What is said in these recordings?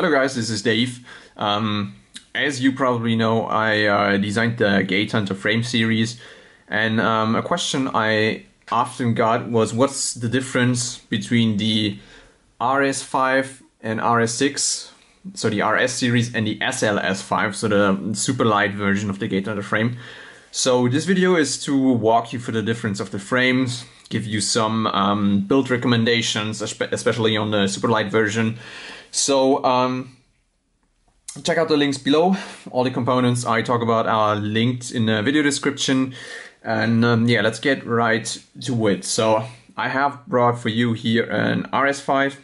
Hello guys, this is Dave. Um, as you probably know, I uh, designed the Gatehunter frame series and um, a question I often got was what's the difference between the RS5 and RS6, so the RS series and the SLS5, so the super light version of the Gatehunter frame. So this video is to walk you through the difference of the frames, give you some um, build recommendations, especially on the super light version. So um, check out the links below. All the components I talk about are linked in the video description. And um, yeah, let's get right to it. So I have brought for you here an RS5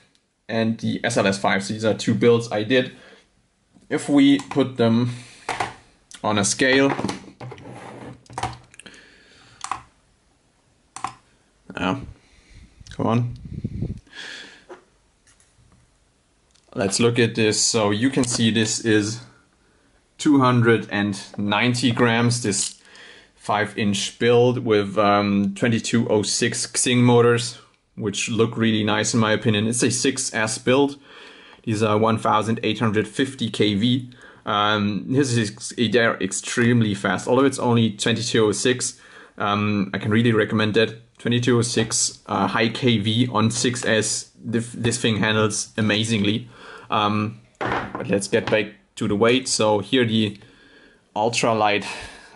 and the SLS5. So these are two builds I did. If we put them on a scale, Yeah. Come on. Let's look at this. So you can see this is 290 grams, this 5 inch build with um, 2206 Xing motors, which look really nice in my opinion. It's a 6S build. These are 1850 kV. Um, this is they're extremely fast, although it's only 2206. Um, I can really recommend that. 2206 uh, high kV on 6S. This thing handles amazingly. Um, but let's get back to the weight. So here the ultralight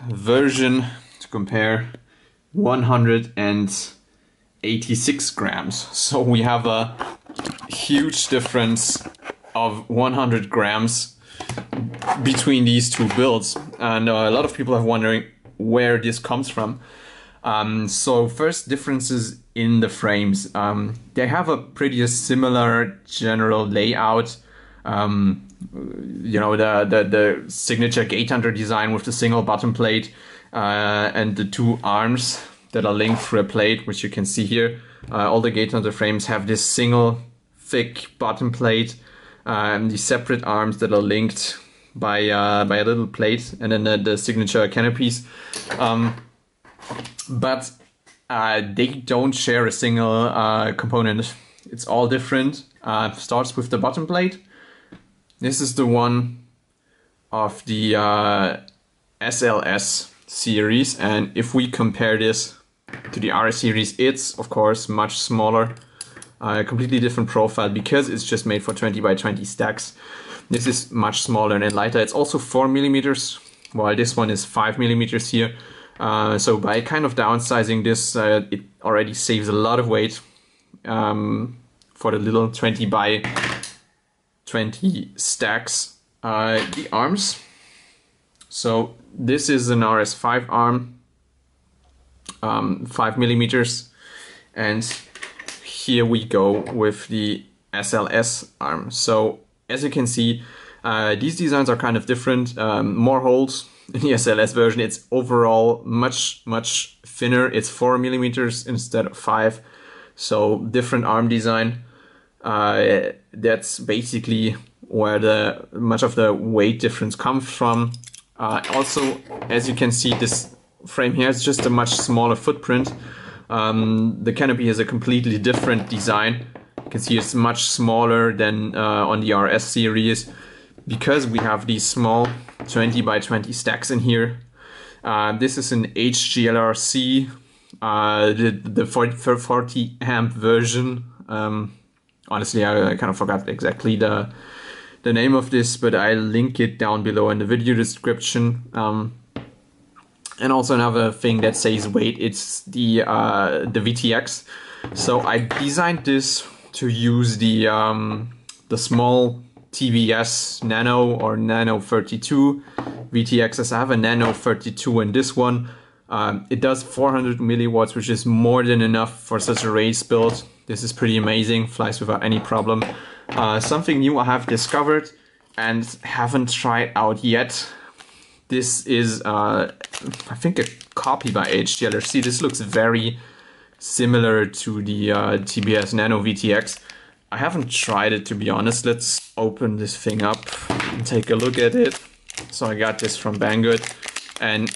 version to compare 186 grams. So we have a huge difference of 100 grams between these two builds. And uh, a lot of people are wondering where this comes from. Um, so first differences in the frames. Um, they have a pretty similar general layout. Um, you know the, the the signature gatehunter design with the single bottom plate uh, and the two arms that are linked through a plate, which you can see here. Uh, all the gatehunter frames have this single thick bottom plate uh, and the separate arms that are linked by uh, by a little plate, and then the, the signature canopies. Um, but uh, they don't share a single uh, component. It's all different. Uh, starts with the bottom plate. This is the one of the SLS uh, series, and if we compare this to the RS series, it's of course much smaller. A uh, completely different profile because it's just made for 20 by 20 stacks. This is much smaller and lighter. It's also 4 millimeters, while this one is 5 millimeters here. Uh, so by kind of downsizing this, uh, it already saves a lot of weight um, for the little 20 by 20 stacks. Uh, the arms. So this is an RS5 arm, um, 5 millimeters, and here we go with the SLS arm. So as you can see, uh, these designs are kind of different, um, more holes, in the SLS version, it's overall much, much thinner. It's four millimeters instead of five. So different arm design. Uh, that's basically where the much of the weight difference comes from. Uh, also, as you can see, this frame here is just a much smaller footprint. Um, the canopy has a completely different design. You can see it's much smaller than uh, on the RS series because we have these small 20 by 20 stacks in here. Uh, this is an HGLRC, uh, the, the 40, 40 amp version. Um, honestly, I, I, kind of forgot exactly the the name of this, but I'll link it down below in the video description. Um, and also another thing that says weight, it's the uh, the VTX. So I designed this to use the um, the small TBS Nano or Nano 32 VTXs. I have a Nano 32 in this one. Um, it does 400 milliwatts, which is more than enough for such a race build. This is pretty amazing, flies without any problem. Uh, something new I have discovered and haven't tried out yet. This is, uh, I think, a copy by HGLRC. This looks very similar to the uh, TBS Nano VTX. I haven't tried it to be honest. Let's open this thing up and take a look at it. So I got this from Banggood and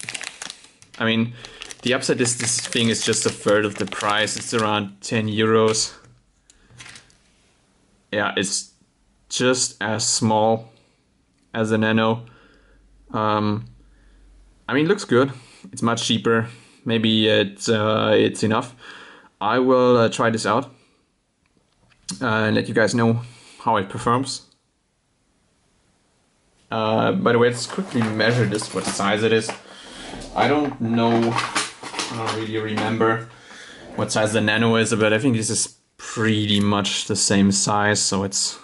I mean the upside is this thing is just a third of the price. It's around 10 euros. Yeah, it's just as small as a Nano. Um, I mean, looks good. It's much cheaper. Maybe it's uh, it's enough. I will uh, try this out and let you guys know how it performs. Uh, by the way, let's quickly measure this, what size it is. I don't know, I don't really remember what size the Nano is, but I think this is pretty much the same size, so it's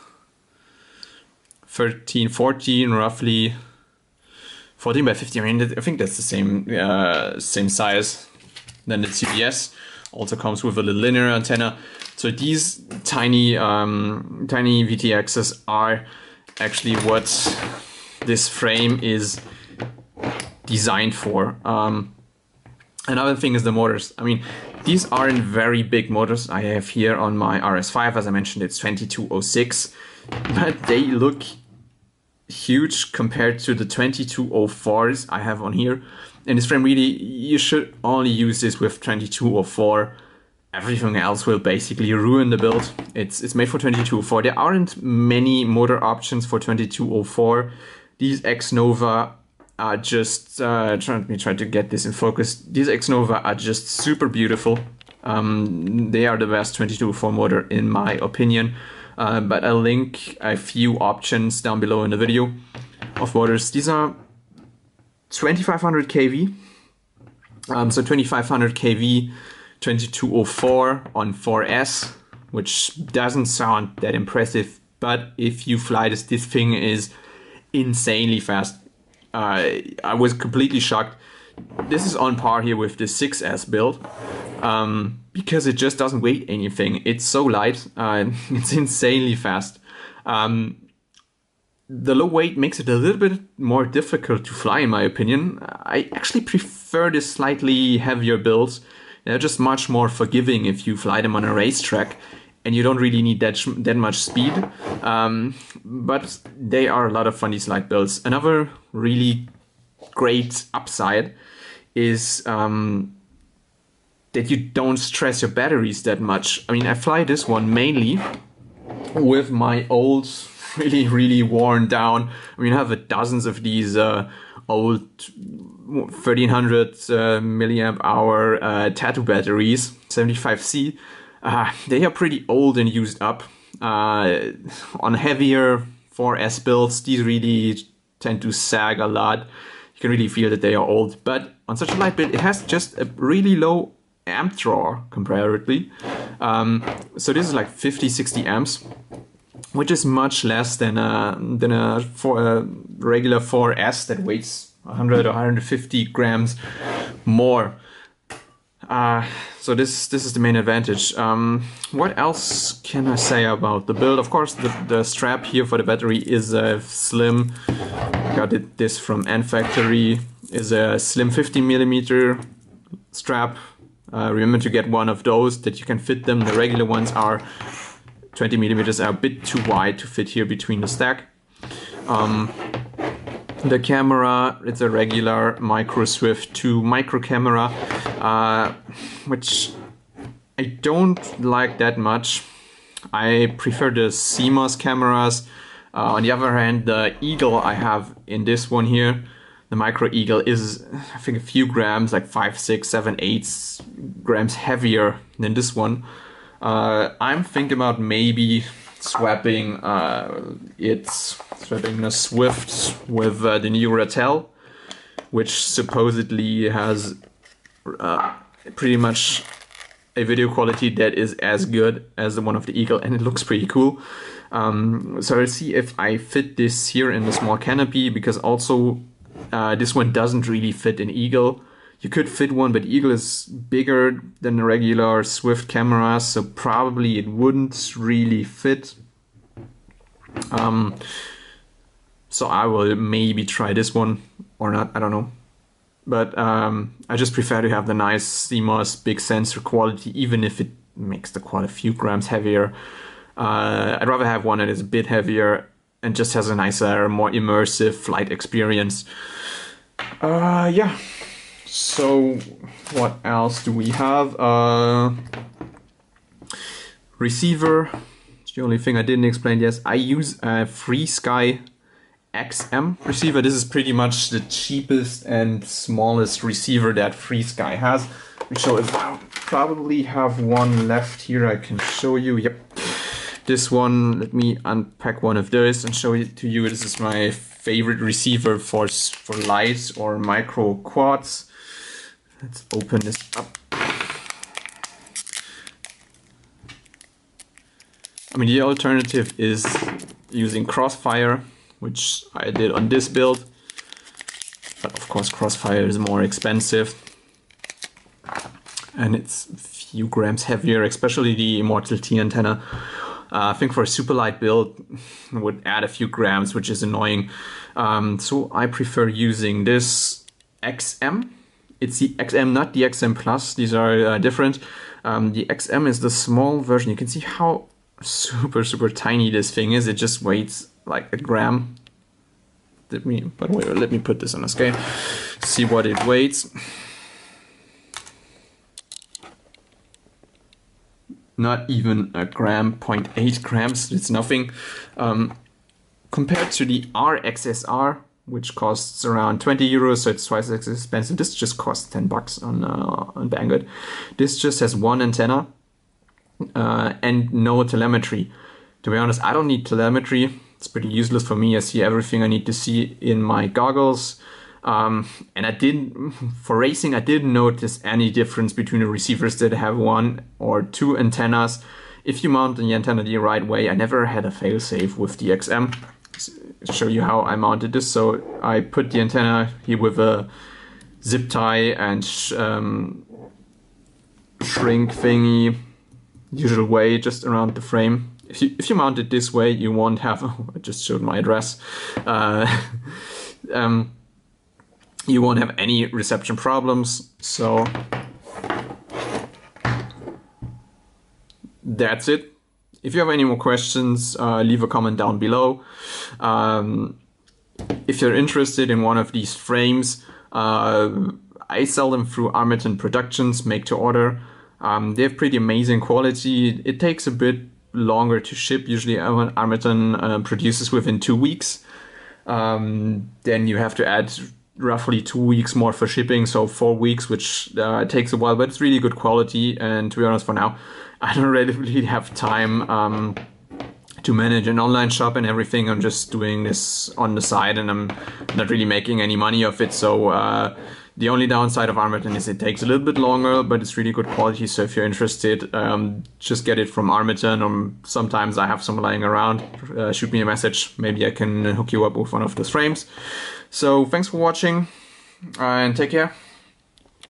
13, 14 roughly. 14 by 15, I mean, I think that's the same uh, same size than the TBS. Also comes with a little linear antenna. So these tiny um, tiny VTXs are actually what this frame is designed for. Um, another thing is the motors. I mean, these aren't very big motors I have here on my RS5. As I mentioned, it's 2206, but they look huge compared to the 2204s I have on here. And this frame really, you should only use this with 2204. Everything else will basically ruin the build. It's it's made for 2204. There aren't many motor options for 2204. These X-Nova are just, uh, trying me try to get this in focus. These X-Nova are just super beautiful. Um, they are the best 2204 motor in my opinion. Uh, but I'll link a few options down below in the video of motors. These are 2500 kV. Um, so 2500 kV 2204 on 4S, which doesn't sound that impressive, but if you fly this, this thing is insanely fast. Uh, I was completely shocked. This is on par here with the 6S build um, because it just doesn't weigh anything. It's so light, uh, it's insanely fast. Um, the low weight makes it a little bit more difficult to fly, in my opinion. I actually prefer the slightly heavier builds. They're just much more forgiving if you fly them on a racetrack and you don't really need that that much speed. Um, but they are a lot of fun these light builds. Another really great upside is um, that you don't stress your batteries that much. I mean, I fly this one mainly with my old, really really worn down. I mean, I have dozens of these uh, old 1300 uh, milliamp hour uh, Tattu batteries, 75C uh, they are pretty old and used up. Uh, on heavier 4S builds, these really tend to sag a lot. You can really feel that they are old, but on such a light build, it has just a really low amp draw comparatively. Um, so this is like 50, 60 amps, which is much less than a, than a, for a regular 4S that weighs 100 or 150 grams more. Uh, so this this is the main advantage. Um, what else can I say about the build? Of course, the, the strap here for the battery is a slim. Got it this from N Factory. Is a slim 50 millimeter strap. Uh, remember to get one of those that you can fit them. The regular ones are 20 millimeters are a bit too wide to fit here between the stack. Um, the camera, it's a regular Micro Swift 2 micro camera, uh, which I don't like that much. I prefer the CMOS cameras. Uh, on the other hand, the Eagle I have in this one here, the Micro Eagle is, I think, a few grams, like 5, 6, 7, 8 grams heavier than this one. Uh, I'm thinking about maybe swapping uh, it's swapping a Swift with uh, the new Ratel, which supposedly has uh, pretty much a video quality that is as good as the one of the Eagle, and it looks pretty cool. Um, so I'll see if I fit this here in the small canopy because also uh, this one doesn't really fit an Eagle. You could fit one, but Eagle is bigger than a regular Swift camera, so probably it wouldn't really fit. Um, so I will maybe try this one or not, I don't know. But um, I just prefer to have the nice CMOS big sensor quality, even if it makes the quad a few grams heavier. Uh, I'd rather have one that is a bit heavier and just has a nicer, more immersive flight experience. Uh, yeah. So, what else do we have? Uh, receiver, It's the only thing I didn't explain yes I use a FrSky XM receiver this is pretty much the cheapest and smallest receiver that FrSky has so I probably have one left here I can show you yep this one let me unpack one of those and show it to you this is my favorite receiver for for light or micro quads let's open this up I mean, the alternative is using Crossfire, which I did on this build. But of course, Crossfire is more expensive. And it's a few grams heavier, especially the Immortal T antenna. Uh, I think for a super light build would add a few grams, which is annoying. Um, so I prefer using this XM. It's the XM, not the XM Plus. These are uh, different. Um, the XM is the small version. You can see how super super tiny this thing is. It just weighs like a gram. Let me, but wait, let me put this on a scale. See what it weighs. Not even a gram, 0.8 grams. It's nothing. Um, compared to the RXSR, which costs around 20 euros, so it's twice as expensive. This just costs 10 bucks on uh, on Banggood. This just has one antenna uh, and no telemetry. To be honest, I don't need telemetry. It's pretty useless for me. I see everything I need to see in my goggles. Um, and I didn't, for racing, I didn't notice any difference between the receivers that have one or two antennas. If you mount the antenna the right way, I never had a failsafe with the XM. Show you how I mounted this. So I put the antenna here with a zip tie and um, shrink thingy usual way, just around the frame. If you, if you mount it this way, you won't have, oh, I just showed my address. Uh, um, you won't have any reception problems. So that's it. If you have any more questions, uh, leave a comment down below. Um, if you're interested in one of these frames, uh, I sell them through Armattan Productions, make to order. Um, they have pretty amazing quality. It takes a bit longer to ship. Usually, Armaton uh, produces within two weeks. Um, then you have to add roughly two weeks more for shipping, so four weeks, which uh, takes a while, but it's really good quality. And to be honest, for now, I don't really have time um, to manage an online shop and everything. I'm just doing this on the side, and I'm not really making any money of it. So. Uh, the only downside of Armattan is it takes a little bit longer, but it's really good quality. So if you're interested, um, just get it from Armattan. Sometimes I have some lying around. Uh, shoot me a message. Maybe I can hook you up with one of those frames. So thanks for watching and take care.